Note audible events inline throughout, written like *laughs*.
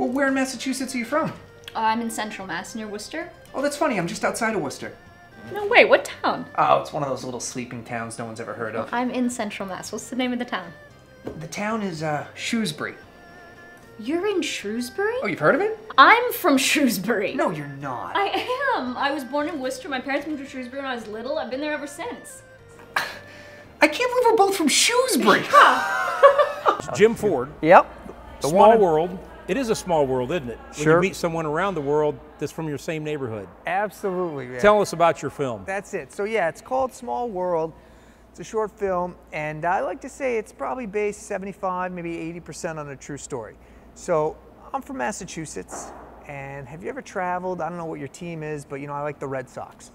Well, where in Massachusetts are you from? Uh, I'm in Central Mass near Worcester. Oh, that's funny. I'm just outside of Worcester. No way, what town? Oh, it's one of those little sleeping towns no one's ever heard of. I'm in Central Mass. What's the name of the town? The town is uh, Shrewsbury. You're in Shrewsbury? Oh, you've heard of it? I'm from Shrewsbury. No, you're not. I am. I was born in Worcester. My parents moved to Shrewsbury when I was little. I've been there ever since. I can't believe we're both from Shrewsbury. Jim Ford. Yep. The small one- world. It is a small world, isn't it? When Sure. you meet someone around the world that's from your same neighborhood. Absolutely. yeah. Tell us about your film. That's it. So yeah, it's called Small World. It's a short film, and I like to say it's probably based 75, maybe 80% on a true story. So I'm from Massachusetts, and have you ever traveled? I don't know what your team is, but you know I like the Red Sox.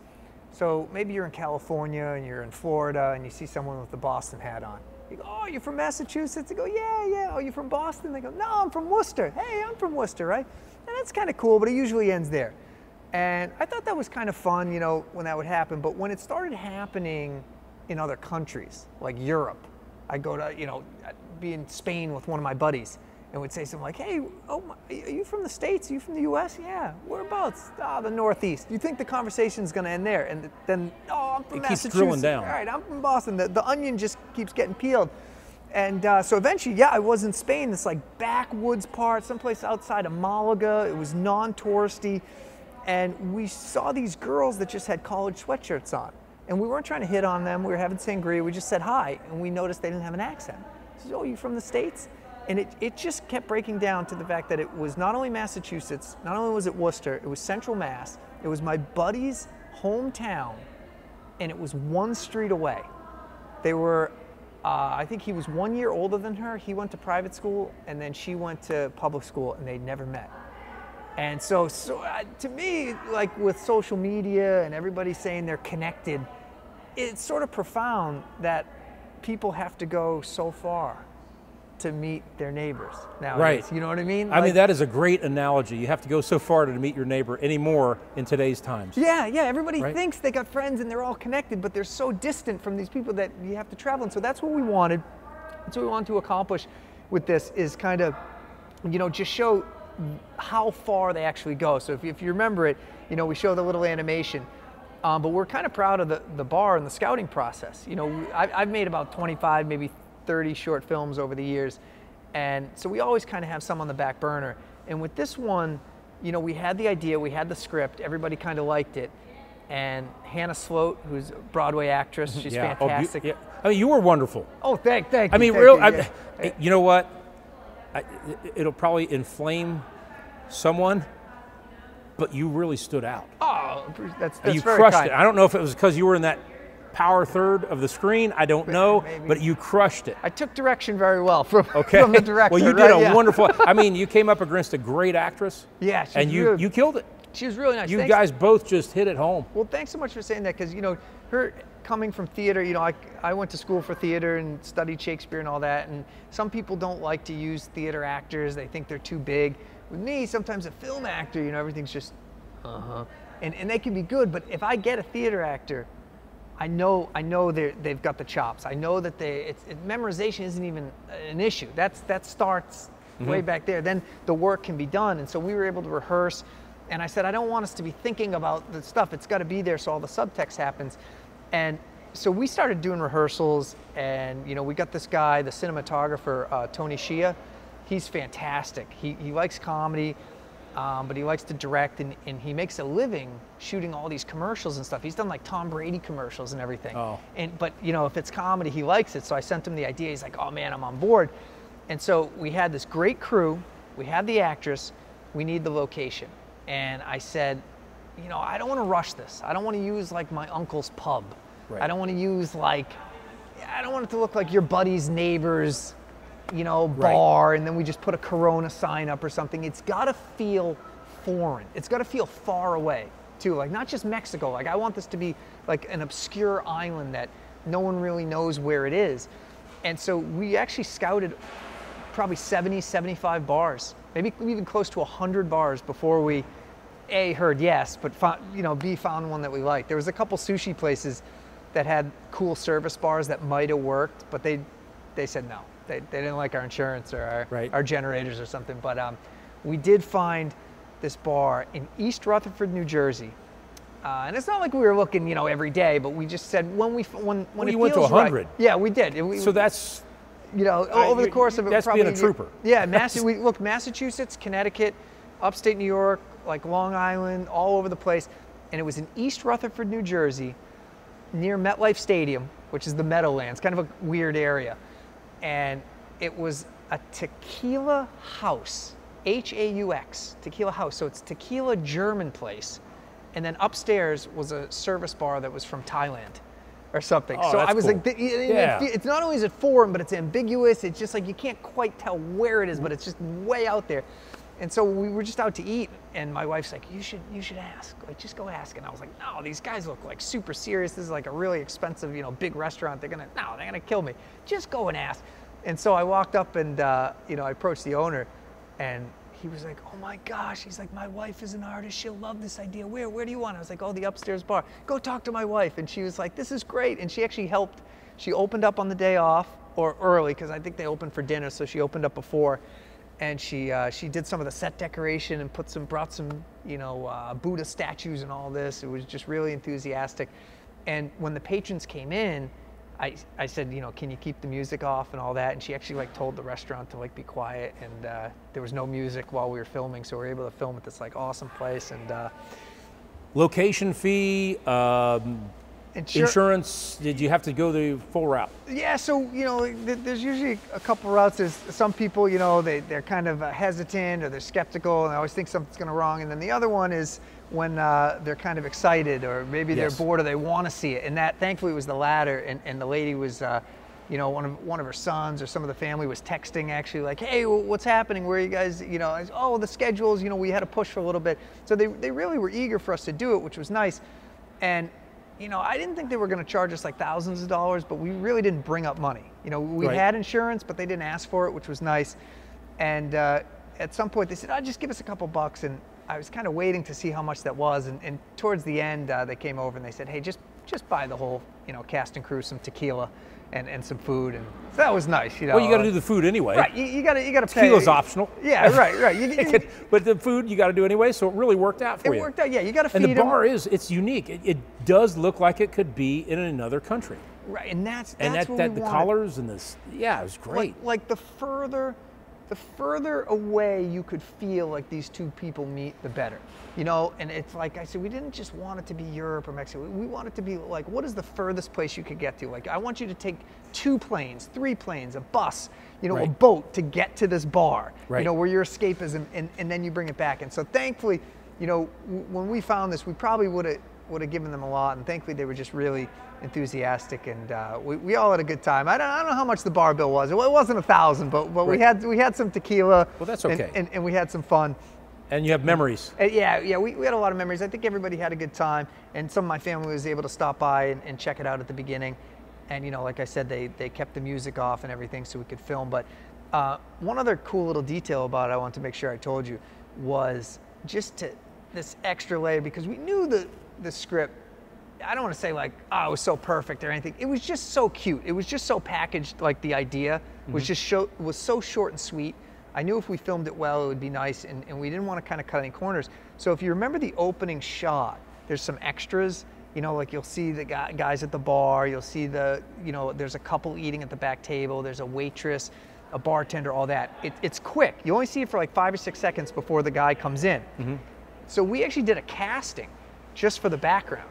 So maybe you're in California and you're in Florida, and you see someone with the Boston hat on. You go, oh, you're from Massachusetts? They go, yeah, yeah. Oh, you're from Boston? They go, no, I'm from Worcester. Hey, I'm from Worcester, right? And that's kind of cool, but it usually ends there. And I thought that was kind of fun, you know, when that would happen. But when it started happening in other countries, like Europe, I go to, you know, I'd be in Spain with one of my buddies and would say something like, hey, oh, my, are you from the States? Are you from the US? Yeah. Whereabouts? Ah, the Northeast. You think the conversation's going to end there? And then, oh, I'm from It keeps Massachusetts. drilling down. All right, I'm from Boston. The, the onion just keeps getting peeled. And uh, so eventually, yeah, I was in Spain, this like backwoods part, someplace outside of Malaga. It was non touristy. And we saw these girls that just had college sweatshirts on. And we weren't trying to hit on them. We were having sangria. We just said hi. And we noticed they didn't have an accent. Oh, you from the States? And it, it just kept breaking down to the fact that it was not only Massachusetts, not only was it Worcester, it was Central Mass. It was my buddy's hometown. And it was one street away. They were, uh, I think he was one year older than her. He went to private school, and then she went to public school, and they'd never met. And so, so uh, to me, like with social media and everybody saying they're connected, it's sort of profound that people have to go so far to meet their neighbors nowadays. Right. You know what I mean? I mean, that is a great analogy. You have to go so far to meet your neighbor anymore in today's times. Yeah, yeah. Everybody Right. thinks they got friends and they're all connected, but they're so distant from these people that you have to travel. And so that's what we wanted. That's what we wanted to accomplish with this is kind of, you know, just show how far they actually go. So if you, if you remember it, you know, we show the little animation. Um, but we're kind of proud of the, the bar and the scouting process. You know, I, I've made about 25, maybe 30 short films over the years. And so we always kind of have some on the back burner. And with this one, you know, we had the idea, we had the script, everybody kind of liked it. And Hannah Sloat, who's a Broadway actress, mm-hmm. she's Yeah. Oh, fantastic. yeah. I mean, you were wonderful. Oh, thank, thank I you, mean, thank real. you, I, yeah. you know what? I, it'll probably inflame someone, but you really stood out. Oh, that's, that's you crushed kind. it. I don't know if it was because you were in that power third of the screen. I don't know, Maybe. but you crushed it. I took direction very well from, *laughs* Okay. from the director. well, you did right? a Yeah. wonderful. I *laughs* mean, you came up against a great actress. Yeah, she's and you really- you killed it. She was really nice. You Thanks- guys both just hit it home. Well, thanks so much for saying that because, you know, her coming from theater, you know, I, I went to school for theater and studied Shakespeare and all that. And some people don't like to use theater actors, they think they're too big. With me, sometimes a film actor, you know, everything's just, uh huh. And, and they can be good, but if I get a theater actor, I know I know they they've got the chops. I know that they it's, it, memorization isn't even an issue. That's that starts way back there. Then the work can be done, and so we were able to rehearse. And I said I don't want us to be thinking about the stuff. It's got to be there so all the subtext happens. And so we started doing rehearsals, and you know we got this guy, the cinematographer uh, Tony Shia. He's fantastic. He he likes comedy um, but he likes to direct and, and he makes a living shooting all these commercials and stuff. He's done like Tom Brady commercials and everything. Oh. And but you know if it's comedy, he likes it. So I sent him the idea. He's like, oh man, I'm on board. And so we had this great crew. We had the actress. We need the location. And I said, you know, I don't want to rush this. I don't want to use like my uncle's pub. Right. I don't want to use like, I don't want it to look like your buddy's neighbor's you know, Right. bar, and then we just put a Corona sign up or something. It's got to feel foreign. It's got to feel far away, too. Like not just Mexico. Like I want this to be like an obscure island that no one really knows where it is. And so we actually scouted probably 70, 75 bars, maybe even close to 100 bars before we a heard yes, but found, you know B found one that we liked. There was a couple sushi places that had cool service bars that might have worked, but they they said no. They, they didn't like our insurance or our, Right. our generators or something. But um, we did find this bar in East Rutherford, New Jersey. Uh, and it's not like we were looking, you know, every day, but we just said when we when when Well, it you went to feels right- 100. Yeah, we did. We- So that's you know, Uh, over the course of it, that's probably being a trooper. Yeah, *laughs* Mass- we looked Massachusetts, Connecticut, upstate New York, like Long Island, all over the place, and it was in East Rutherford, New Jersey, near MetLife Stadium, which is the Meadowlands, kind of a weird area, and it was a tequila house, H A U X, tequila house. So it's tequila German place, and then upstairs was a service bar that was from Thailand. Or something. Oh, so I was cool. like, th- it- it- Yeah. it's not only is it foreign, but it's ambiguous. It's just like you can't quite tell where it is, but it's just way out there. And so we were just out to eat, and my wife's like, "You should, you should ask. Like, just go ask." And I was like, "No, these guys look like super serious. This is like a really expensive, you know, big restaurant. They're gonna, no, they're gonna kill me. Just go and ask." And so I walked up and, uh, you know, I approached the owner, and he was like, "Oh my gosh!" He's like, "My wife is an artist. She'll love this idea. Where, where do you want?" I was like, "Oh, the upstairs bar. Go talk to my wife." And she was like, "This is great." And she actually helped. She opened up on the day off or early because I think they opened for dinner, so she opened up before. And she uh, she did some of the set decoration and put some brought some you know uh, Buddha statues and all this. It was just really enthusiastic. And when the patrons came in, I, I said, you know, can you keep the music off and all that? And she actually like told the restaurant to like be quiet, and uh, there was no music while we were filming, so we were able to film at this like awesome place. And uh, location fee, um, insur- insurance. Did you have to go the full route? Yeah, so you know, there's usually a couple routes. There's some people, you know, they they're kind of uh, hesitant or they're skeptical, and they always think something's going to wrong. And then the other one is when uh, they're kind of excited, or maybe Yes. they're bored, or they want to see it. And that, thankfully, was the latter. And, and the lady was, uh, you know, one of one of her sons or some of the family was texting actually, like, "Hey, what's happening? Where are you guys? You know, was, oh, the schedules. You know, we had to push for a little bit. So they they really were eager for us to do it, which was nice. And you know, I didn't think they were going to charge us like thousands of dollars, but we really didn't bring up money. You know, we Right. had insurance, but they didn't ask for it, which was nice. And uh, at some point, they said, "Oh, just give us a couple bucks." And I was kind of waiting to see how much that was. And, and towards the end, uh, they came over and they said, "Hey, just just buy the whole, you know, cast and crew some tequila and, and some food." And so that was nice. You know, Well, you got to do the food anyway. right. You, you got to you got to pay. Tequila's optional. Yeah, right, right. You, *laughs* you- but the food you got to do anyway, so it really worked out for it you. It worked out. Yeah, you got to feed And the bar is it's unique. It, it does look like it could be in another country. Right, and that's that's And that, that the wanted. collars and this, yeah, it was great. Like, like the further, the further away you could feel like these two people meet, the better. You know, and it's like I said, we didn't just want it to be Europe or Mexico. We want it to be like, what is the furthest place you could get to? Like, I want you to take two planes, three planes, a bus, you know, a boat to get to this bar. You know, where your escapism, and, and then you bring it back. And so, thankfully, you know, when we found this, we probably would have would have given them a lot, and thankfully they were just really enthusiastic, and uh, we, we all had a good time. I don't, I don't know how much the bar bill was. It wasn't a thousand, but but we had we had some tequila. Well, that's and- okay. And, and, we had some fun. and you have memories. Uh, yeah, yeah, we, we had a lot of memories. I think everybody had a good time, and some of my family was able to stop by and, and check it out at the beginning. And you know, like I said, they they kept the music off and everything so we could film. But uh, one other cool little detail about it, I want to make sure I told you, was just to this extra layer because we knew the the script. I don't want to say like, oh, it was so perfect or anything. It was just so cute. It was just so packaged. Like the idea was mm-hmm. just show was so short and sweet. I knew if we filmed it well, it would be nice, and, and we didn't want to kind of cut any corners. So if you remember the opening shot, there's some extras. You know, like you'll see the guys at the bar. You'll see the, you know, there's a couple eating at the back table. There's a waitress, a bartender, all that. It, it's quick. You only see it for like five or six seconds before the guy comes in. Mm-hmm. So we actually did a casting just for the background,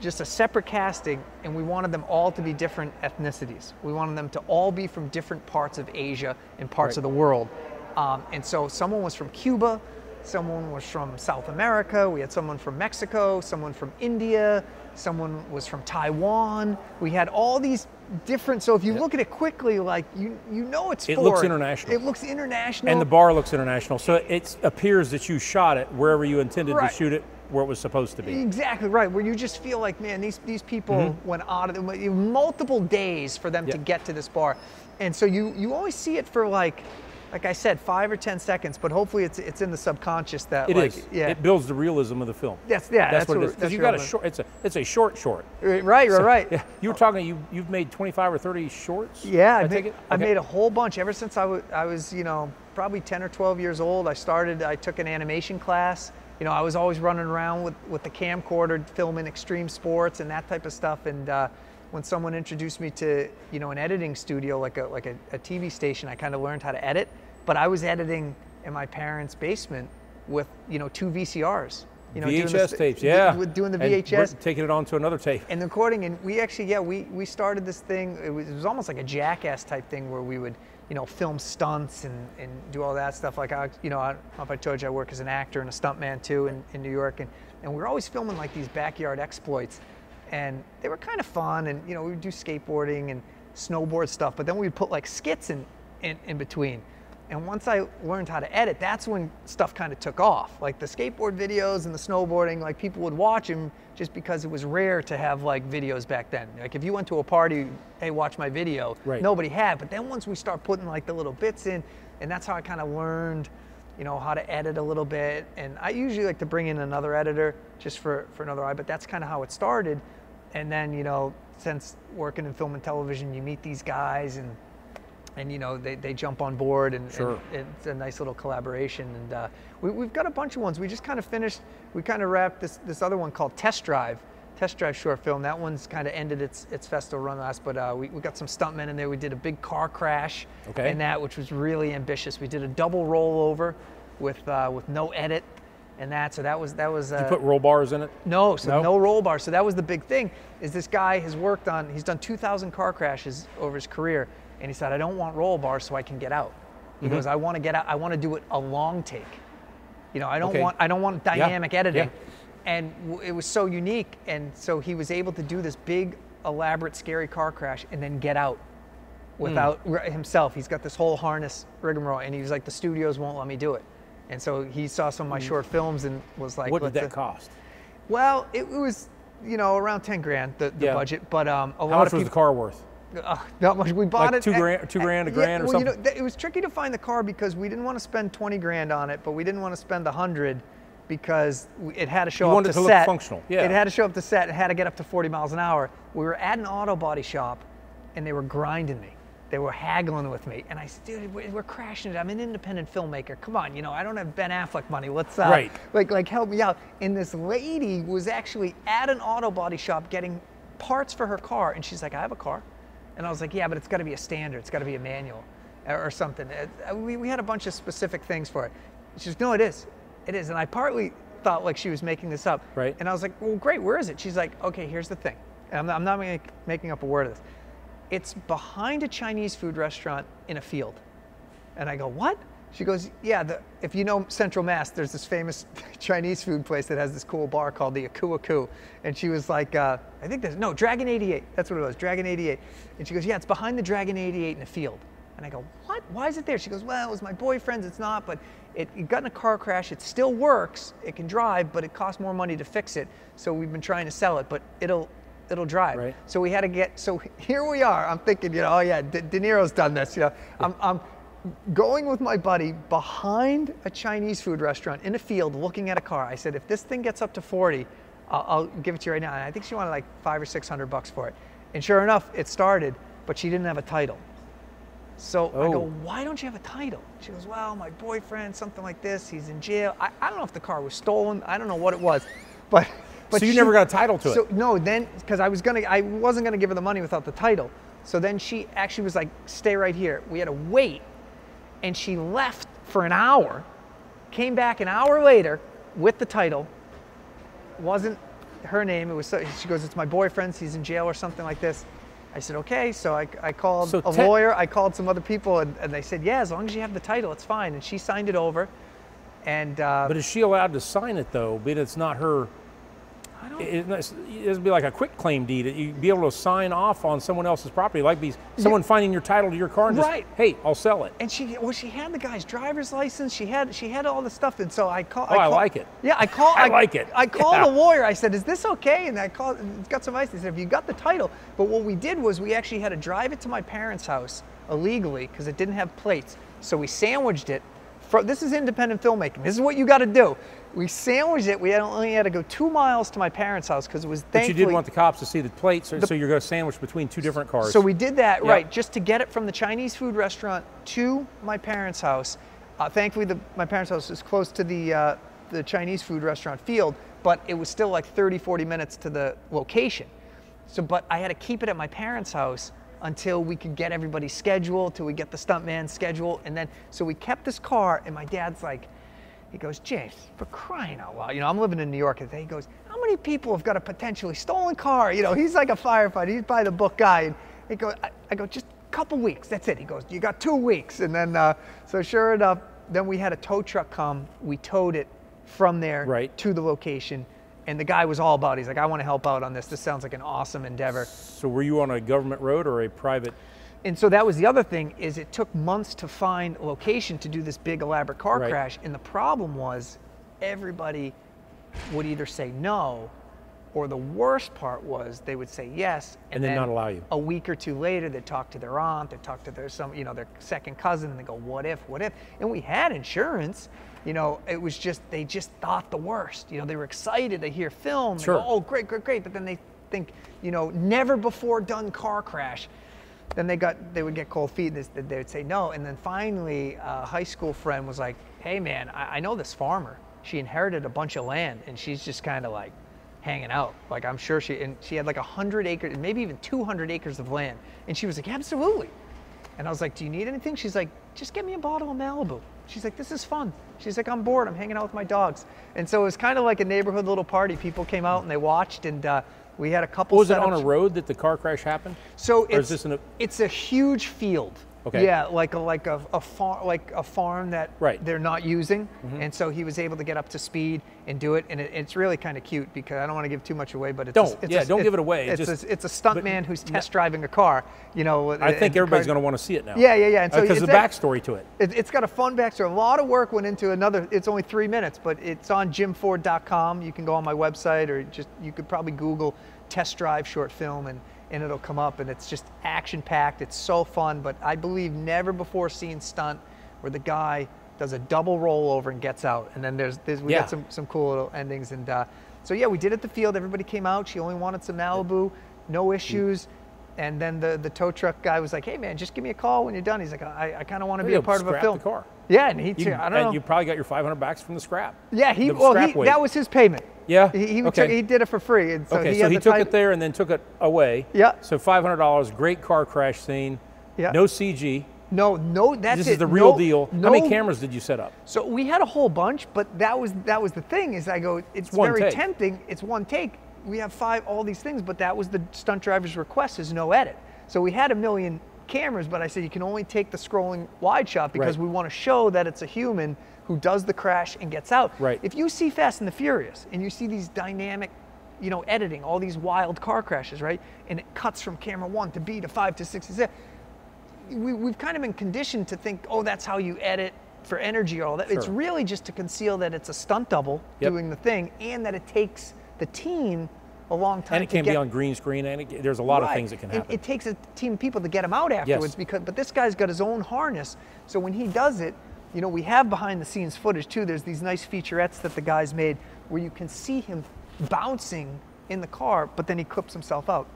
just a separate casting, and we wanted them all to be different ethnicities. We wanted them to all be from different parts of Asia and parts Right. of the world. Um, and so someone was from Cuba, someone was from South America, we had someone from Mexico, someone from India, someone was from Taiwan. We had all these different. So if you look at it quickly, like you you know it's It looks international. It looks international. And the bar looks international, so it appears that you shot it wherever you intended Right. to shoot it, where it was supposed to be. Exactly right. Where you just feel like, man, these these people mm-hmm. went out of the, multiple days for them to get to this bar, and so you you always see it for like, like I said, five or ten seconds. But hopefully, it's it's in the subconscious that It like, is. yeah, It builds the realism of the film. That's- yeah, That's, that's what it is. Because you got a short. It's a it's a short short. right, right, right. Yeah. You were talking. You you've made 25 or 30 shorts. Yeah, I, I made, it. I made a whole bunch ever since I was, I was, you know, probably 10 or 12 years old. I started, I took an animation class. You know, I was always running around with, with the camcorder, filming extreme sports and that type of stuff. And uh, when someone introduced me to, you know, an editing studio, like a, like a, a TV station, I kind of learned how to edit. But I was editing in my parents' basement with, you know, two VCRs. You know, doing the VHS tapes, yeah. with doing the VHS taking it on to another tape. and recording and we actually yeah we we started this thing it was, it was almost like a jackass type thing where we would you know film stunts and, and do all that stuff. Like I you know I don't know if I told you I work as an actor and a stuntman too in, in New York. And and we were always filming like these backyard exploits. And they were kind of fun and you know we would do skateboarding and snowboard stuff but then we'd put like skits in in, in between and once I learned how to edit, that's when stuff kind of took off. Like the skateboard videos and the snowboarding, like people would watch them just because it was rare to have like videos back then. Like if you went to a party, hey, watch my video, Right. nobody had. But then once we start putting like the little bits in, and that's how I kind of learned, you know, how to edit a little bit. And I usually like to bring in another editor just for, for another eye, but that's kind of how it started. And then, you know, since working in film and television, you meet these guys and and you know they, they jump on board and, and it's a nice little collaboration and uh, we, we've got a bunch of ones we just kind of finished we kind of wrapped this this other one called test drive test drive short film that one's kind of ended its its festival run last but uh, we, we got some stuntmen in there we did a big car crash Okay. in that which was really ambitious we did a double rollover with uh, with no edit and that so that was that was uh, You put roll bars in it. no, so No? no? roll bar. So that was the big thing. Is this guy has worked on? He's done 2,000 car crashes over his career, and he said, "I don't want roll bars so I can get out." He Mm-hmm. goes, "I want to get out. I want to do it a long take. You know, I don't Okay. want. I don't want dynamic editing." yeah. And w- it was so unique, and so he was able to do this big, elaborate, scary car crash, and then get out Hmm. without r- himself. He's got this whole harness rigmarole, and he was like, "The studios won't let me do it." And so he saw some of my short films and was like. What did "Let's, that cost? well, it was, you know, around 10 grand, the, the Yeah. budget, but um, a How lot much of was the people, car worth? Uh, not much. We bought Like it. two at- grand- two at- grand, a yeah, grand or well, You know, something? it was tricky to find the car because we didn't want to spend 20 grand on it, but we didn't want to spend a 100 because it had to show You up to to look set. functional, yeah. It had to show up to set. It had to get up to 40 miles an hour. We were at an auto body shop, and they were grinding me. They were haggling with me, and I said, "Dude, we're, crashing it. I'm an independent filmmaker. Come on, you know, I don't have Ben Affleck money. Let's uh, Right. like like help me out." And this lady was actually at an auto body shop getting parts for her car, and she's like, "I have a car," and I was like, "Yeah, but it's got to be a standard. It's got to be a manual, or, or something." Uh, We, we had a bunch of specific things for it. She goes, "No, it is, it is," and I partly thought like she was making this up, Right. And I was like, "Well, great. Where is it?" She's like, "Okay, here's the thing. And I'm not, I'm not make, making up a word of this. It's behind a Chinese food restaurant in a field." And I go, what? She goes, yeah, the, if you know Central Mass, there's this famous *laughs* Chinese food place that has this cool bar called the Aku Aku. And she was like, uh, I think there's, no, Dragon 88. That's what it was, Dragon 88. And she goes, yeah, it's behind the Dragon 88 in a field. And I go, what? Why is it there? She goes, well, it was my boyfriend's. It's not, but it, it got in a car crash. It still works. It can drive, but it costs more money to fix it. So we've been trying to sell it, but it'll, it'll drive. Right. So we had to get. So *laughs* here we are. I'm thinking, you know, oh yeah, De, De Niro's done this. You know, I'm, I'm going with my buddy behind a Chinese food restaurant in a field, looking at a car. I said, if this thing gets up to 40, I'll, I'll give it to you right now. And I think she wanted like five or six hundred bucks for it. And sure enough, it started, but she didn't have a title. So I go, Oh. why don't you have a title? She goes, well, my boyfriend, something like this. He's in jail. I, I don't know if the car was stolen. I don't know what it was, but. but So you she- never got a title to it? so, no, then because I was gonna, I wasn't gonna give her the money without the title. So then she actually was like, "Stay right here." We had to wait, and she left for an hour, came back an hour later with the title. Wasn't her name. It was. so- She goes, "It's my boyfriend's. He's in jail or something like this." I said, "Okay." So I, I called So a lawyer. I called some other people, and, and they said, "Yeah, as long as you have the title, it's fine." And she signed it over, and uh, But is she allowed to sign it though? But it's not her. I It, it'd be like a quick claim deed. You'd be able to sign off on someone else's property, like be someone finding your title to your car and just, Right. hey, I'll sell it. And she, well, she had the guy's driver's license. She had, she had all the stuff. And so I called. Oh, I call- like it. Yeah, I called. *laughs* I like it. I called Yeah. the lawyer. I said, "Is this okay?" And I called. It's got some ice. They said, "If you got the title." But what we did was we actually had to drive it to my parents' house illegally because it didn't have plates. So we sandwiched it. Fro- this is independent filmmaking. This is what you got to do. We sandwiched it. We had only had to go two miles to my parents' house because it was. But you didn't want the cops to see the plates, so, so you're going to sandwich between two different cars. so we did that, Yeah. right, just to get it from the Chinese food restaurant to my parents' house. Uh, thankfully, the, my parents' house is close to the uh, the Chinese food restaurant Field, but it was still like 30, 40 minutes to the location. So, but I had to keep it at my parents' house until we could get everybody's schedule, till we get the stuntman schedule, and then so we kept this car. And my dad's like, he goes, James, for crying out loud, you know, I'm living in New York, and he goes, how many people have got a potentially stolen car? You know, he's like a firefighter, he's by the book guy, and he goes, I, I go, just a couple weeks, that's it. He goes, you got two weeks, and then uh, so sure enough, then we had a tow truck come, we towed it from there Right. to the location. And the guy was all about. it. He's like, I want to help out on this. This sounds like an awesome endeavor. So were you on a government road or a private? And so that was the other thing is it took months to find a location to do this big elaborate car Right. crash. And the problem was everybody would either say no, or the worst part was they would say yes, And then not allow you. A week or two later, they'd talk to their aunt, they'd talk to their some, you know, their second cousin, and they go, "What if? What if?" And we had insurance. You know, it was just they just thought the worst. You know, they were excited to hear film. They go, Sure. oh, great, great, great. But then they think, you know, never before done car crash. Then they got they would get cold feet and they, would say no. And then finally, a high school friend was like, "Hey, man, I, I know this farmer. She inherited a bunch of land, and she's just kind of like hanging out. Like I'm sure she and she had like a hundred acres, maybe even 200 acres of land. And she was like, absolutely. And I was like, do you need anything? She's like, just get me a bottle of Malibu. She's like, this is fun. She's like, I'm bored. I'm hanging out with my dogs. And so it was kind of like a neighborhood little party. People came out and they watched, and uh, we had a couple. Was it on a road that the car crash happened? So Or is it's this in a- it's a huge field. Okay. Yeah, like a like a, a farm like a farm that Right. Mm-hmm. they're not using, and so he was able to get up to speed and do it, and it, it's really kind of cute because I don't want to give too much away, but it's Don't. it's Yeah, a, don't it's- give it away. It's Just- a, it's a stunt man who's test driving a car. You know, I think everybody's going to want to see it now. Yeah, yeah, yeah. And so Because it's the backstory to it. it, it's got a fun backstory. A lot of work went into another. It's only three minutes, but it's on jimford.com. You can go on my website, or just you could probably Google test drive short film, and and it'll come up. And it's just action packed. It's so fun. But I believe never before seen stunt where the guy does a double rollover and gets out. And then there's, there's we Yeah. got some some cool little endings. And uh, so yeah, we did it at the field. Everybody came out. She only wanted some Malibu, no issues. And then the, the tow truck guy was like, "Hey man, just give me a call when you're done." He's like, "I, I kind of want to be a part of a scrap film." the car. Yeah, and he, You, I don't and know. you probably got your 500 bucks from the scrap. yeah, he, well, he, that was his payment. Yeah? He, he, Okay. took, he did it for free. And so okay, he so he took it there and then took it away. Yeah. So $500, great car crash scene. Yeah. No CG. No, no, that's This it. is the real No- deal. No, How many cameras did you set up? So we had a whole bunch, but that was that was the thing. Is I go, it's one very take. tempting. It's one take. We have five, all these things, but that was the stunt driver's request: is no edit. So we had a million cameras, but I said you can only take the scrolling wide shot because Right. we want to show that it's a human who does the crash and gets out. Right. If you see Fast and the Furious and you see these dynamic, you know, editing, all these wild car crashes, right? And it cuts from camera one to B to five to six to seven we, we've kind of been conditioned to think, oh, that's how you edit for energy or all that. It's really just to conceal that it's a stunt double Yep. doing the thing and that it takes the team a long time And it can get, be on green screen, and it, there's a lot of things that can happen. It, takes a team of people to get him out afterwards because but this guy's got his own harness. So when he does it, you know, we have behind the scenes footage too. There's these nice featurettes that the guys made where you can see him bouncing in the car, but then he clips himself out.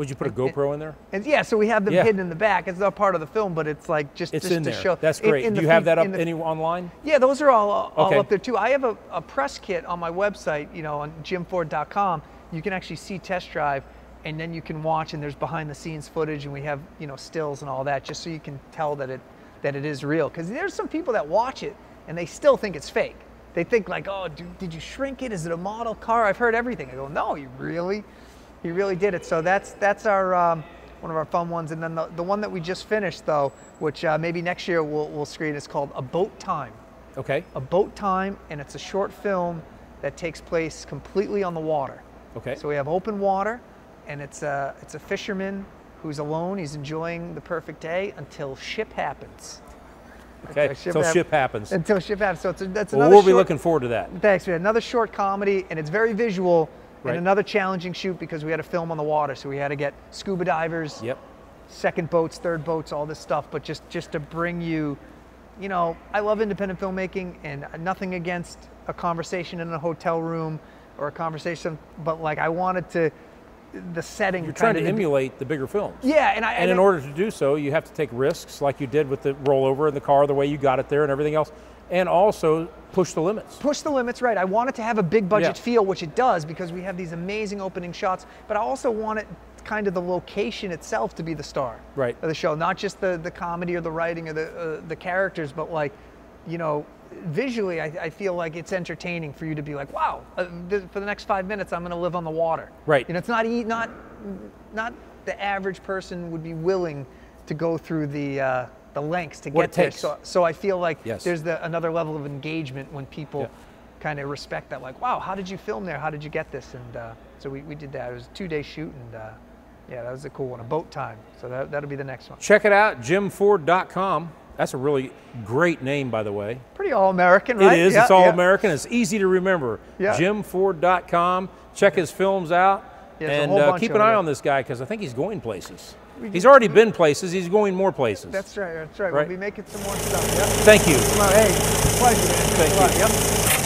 Would you put a GoPro in there? And yeah, so we have them Yeah. hidden in the back. It's not part of the film, but it's like just, It's just in to there. show. That's great. in Do you have that up the- any online? Yeah, those are all all Okay. up there too. I have a, a press kit on my website, you know, on jimford.com. You can actually see test drive, and then you can watch, and there's behind the scenes footage, and we have you know stills and all that, just so you can tell that it that it is real. Because there's some people that watch it and they still think it's fake. They think like, oh, did you shrink it? Is it a model car? I've heard everything. I go, no, you really, he really did it. So that's that's our um, one of our fun ones. And then the, the one that we just finished though, which uh, maybe next year we'll, we'll screen, is called A Boat Time. Okay. A Boat Time, and it's a short film that takes place completely on the water. Okay. So we have open water, and it's a it's a fisherman who's alone. He's enjoying the perfect day until ship happens. okay. Until So hap- ship happens. Until ship happens. So it's a, that's Well, another. we'll be looking forward to that. Thanks, man. Another short comedy, and it's very visual. Right. And another challenging shoot because we had to film on the water, so we had to get scuba divers, Yep. second boats, third boats, all this stuff. But just just to bring you, you know, I love independent filmmaking, and nothing against a conversation in a hotel room or a conversation, but like I wanted to the setting. You're trying to emulate the bigger films. Yeah, and I And in I- order to do so, you have to take risks like you did with the rollover in the car, the way you got it there and everything else, and also push the limits. push the limits right. I want it to have a big budget Yeah. feel, which it does because we have these amazing opening shots, but I also want it kind of the location itself to be the star Right. of the show, not just the, the comedy or the writing or the, uh, the characters, but like, you know, visually, I, I feel like it's entertaining for you to be like, wow, uh, th- for the next five minutes, I'm going to live on the water. Right. You know, it's not, e- not, not the average person would be willing to go through the, uh, the lengths to What get there. So, so I feel like Yes. there's the, another level of engagement when people Yeah. kind of respect that. Like, wow, how did you film there? How did you get this? And uh, so we, we did that. It was a two day shoot, and uh, yeah, that was a cool one. A boat time. So that, that'll be the next one. Check it out, jimford.com. That's a really great name, by the way. Pretty all American, right? It is. Yeah, it's all yeah. American. It's easy to remember. Yeah. Jimford.com. Check his films out. Yeah, and uh, keep an eye there. on this guy because I think he's going places. He's already been places. He's going more places. That's right. That's right. Right. We'll be making some more stuff. Yep. Thank you. Well, hey, pleasure, man. Thank you. Yep.